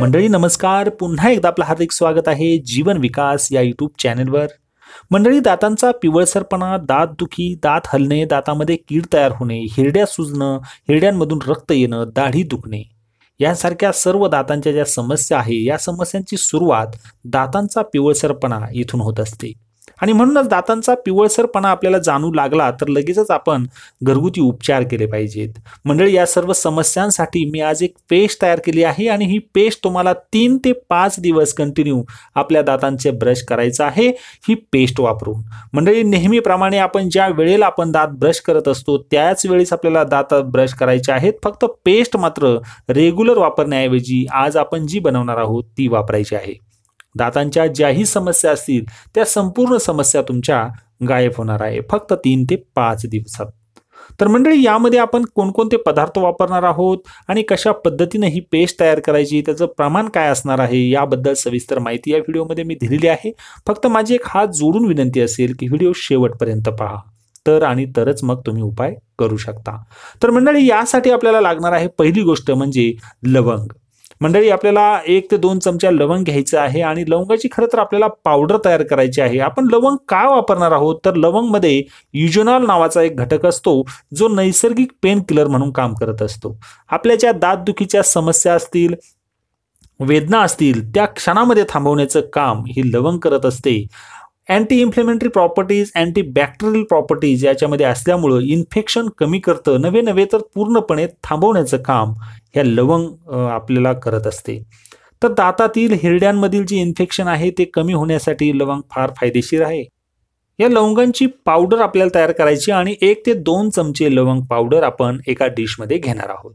मंडळी नमस्कार. पुन्हा एकदा आपलं हार्दिक स्वागत आहे जीवन विकास या यूट्यूब चॅनेलवर मंडळी दातांचा पिवळसरपणा दात दुखी दात हलणे दातामध्ये कीड तयार होणे हिरड्या सुजणं हिरड्यांमधून रक्त येणं दाढी दुखणे यासारख्या सर्व दातांच्या ज्या समस्या आहे या समस्यांची सुरुवात दातांचा पिवळसरपणा इथून होत असते. आणि म्हणूनच दातांचा पिवळसरपणा आपल्याला जाणू लागला तर लगेचच आपण घरगुती उपचार केले पाहिजेत. मंडळी या सर्व समस्यांसाठी मी आज एक पेस्ट तयार केली आहे आणि ही पेस्ट तुम्हाला तीन ते पाच दिवस कंटिन्यू आपल्या दातांचे ब्रश करायचं आहे. ही पेस्ट वापरून. मंडळी नेहमीप्रमाणे आपण ज्या वेळेला आपण दात ब्रश करत असतो त्याच वेळेस आपल्याला दात ब्रश करायचे आहेत. फक्त पेस्ट मात्र रेग्युलर वापरण्याऐवजी आज आपण जी बनवणार आहोत ती वापरायची आहे. दातांच्या ज्याही समस्या असतील त्या संपूर्ण समस्या तुमच्या गायब होणार आहे. फक्त तीन ते पाच दिवसात. तर मंडळी यामध्ये आपण कोणकोणते पदार्थ वापरणार आहोत आणि कशा पद्धतीने ही पेस्ट तयार करायची त्याचं प्रमाण काय असणार आहे याबद्दल सविस्तर माहिती या व्हिडिओमध्ये मी दिलेली आहे. फक्त माझी एक हात जोडून विनंती असेल की व्हिडिओ शेवटपर्यंत पहा. तर आणि तरच मग तुम्ही उपाय करू शकता. तर मंडळी यासाठी आपल्याला लागणार आहे पहिली गोष्ट म्हणजे लवंग. मंडळी आपल्याला एक ते दोन चमचा लवंग घ्यायचं आहे आणि लवंगाची खरं तर आपल्याला पावडर तयार करायची आहे. आपण लवंग का वापरणार आहोत? तर लवंगमध्ये युजोनॉल नावाचा एक घटक असतो जो नैसर्गिक पेन किलर म्हणून काम करत असतो. आपल्या ज्या दातदुखीच्या समस्या असतील वेदना असतील त्या क्षणामध्ये थांबवण्याचं काम ही लवंग करत असते. Anti inflammatory properties anti bacterial properties याच्यामध्ये असल्यामुळं इन्फेक्शन कमी करतं. नवे नव्हे तर पूर्णपणे थांबवण्याचं काम ह्या लवंग आपल्याला करत असते. तर दातातील हिरड्यांमधील जे इन्फेक्शन आहे ते कमी होण्यासाठी लवंग फार फायदेशीर आहे. या लवंगांची पावडर आपल्याला तयार करायची आणि एक ते दोन चमचे लवंग पावडर आपण एका डिशमध्ये घेणार आहोत.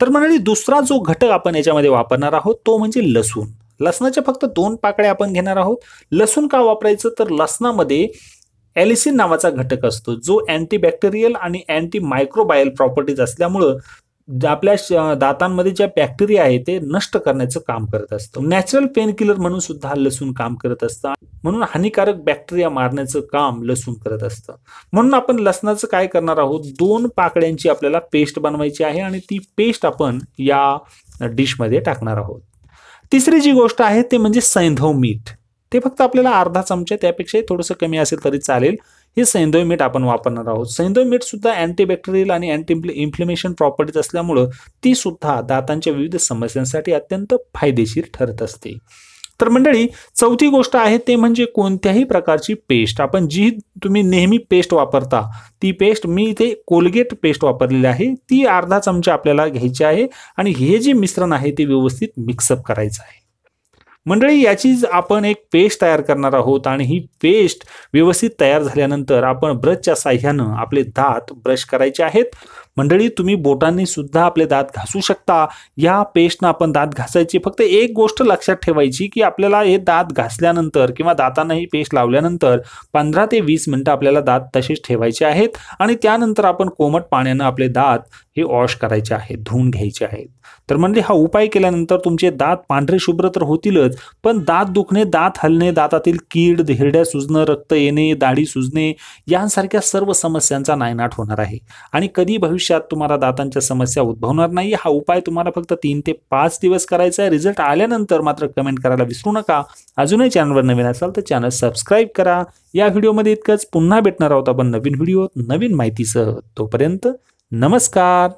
तर म्हणाली दुसरा जो घटक आपण याच्यामध्ये वापरणार आहोत तो म्हणजे लसूण. लसणाच्या फक्त दोन पाकळ्या आपण घेणार आहोत. लसूण का वापरायचं? तर लसणामध्ये ॲलिसिन नावाचा घटक असतो जो अँटीबॅक्टेरियल आणि अँटी मायक्रोबायल प्रॉपर्टीज असल्यामुळं आपल्या दातांमध्ये ज्या बॅक्टेरिया आहे ते नष्ट करण्याचं काम करत असतं. नॅचरल पेन किलर म्हणून सुद्धा लसूण काम करत असतं. म्हणून हानिकारक बॅक्टेरिया मारण्याचं काम लसूण करत असतं. म्हणून आपण लसणाचं काय करणार आहोत? दोन पाकळ्यांची आपल्याला पेस्ट बनवायची आहे आणि ती पेस्ट आपण या डिशमध्ये टाकणार आहोत. तिसरी जी गोष्ट आहे ते म्हणजे सैंधव मीठ. ते फक्त आपल्याला अर्धा चमचा त्यापेक्षा थोडंसं कमी असेल तरी चालेल. हे सैंधव मीठ आपण वापरणार आहोत. सैंधव मीठ सुद्धा अँटीबॅक्टेरियल आणि अँटी इन्फ्लेमेशन प्रॉपर्टीज असल्यामुळं ती सुद्धा दातांच्या विविध समस्यांसाठी अत्यंत फायदेशीर ठरत असते. तर मंडळी चौथी गोष्ट आहे ते म्हणजे कोणत्याही प्रकारची पेस्ट. आपण जी तुम्ही नेहमी पेस्ट वापरता ती पेस्ट मी इथे कोलगेट पेस्ट वापरलेली आहे. ती अर्धा चमचा आपल्याला घ्यायची आहे आणि हे जे मिश्रण आहे ते व्यवस्थित मिक्सअप करायचं आहे. मंडळी याची आपण एक पेस्ट तयार करणार आहोत आणि ही पेस्ट व्यवस्थित तयार झाल्यानंतर आपण ब्रशच्या साह्यानं आपले दात ब्रश करायचे आहेत. मंडळी तुम्ही बोटांनी सुद्धा आपले दात घासू शकता. या पेस्टनं आपण दात घासायची. फक्त एक गोष्ट लक्षात ठेवायची की आपल्याला हे दात घासल्यानंतर किंवा दातांना ही पेस्ट लावल्यानंतर पंधरा ते वीस मिनटं आपल्याला दात तसेच ठेवायचे आहेत आणि त्यानंतर आपण कोमट पाण्यानं आपले दात हे वॉश करायचे आहेत धुवून घ्यायचे आहेत. तर म्हणजे हा उपाय केल्यानंतर तुमचे दात पांढरे शुभ्र तर होतीलच पण दात दुखणे दात हलणे दातातील कीड हिरड्या सुजणं रक्त येणे दाढी सुजणे यांसारख्या सर्व समस्यांचा नायनाट होणार आहे. आणि कधी भविष्य आयुष्यात तुम्हाला दातांच्या समस्या उद्भवणार नाही. हा उपाय तुम्हाला फक्त तीन ते पाच दिवस करायचा आहे. रिझल्ट आल्यानंतर मात्र कमेंट करायला विसरू नका. अजूनही चॅनलवर नवीन असाल तर चॅनल सबस्क्राईब करा. या व्हिडिओमध्ये इतकंच. पुन्हा भेटणार आहोत आपण नवीन व्हिडिओ नवीन माहितीसह. तोपर्यंत नमस्कार.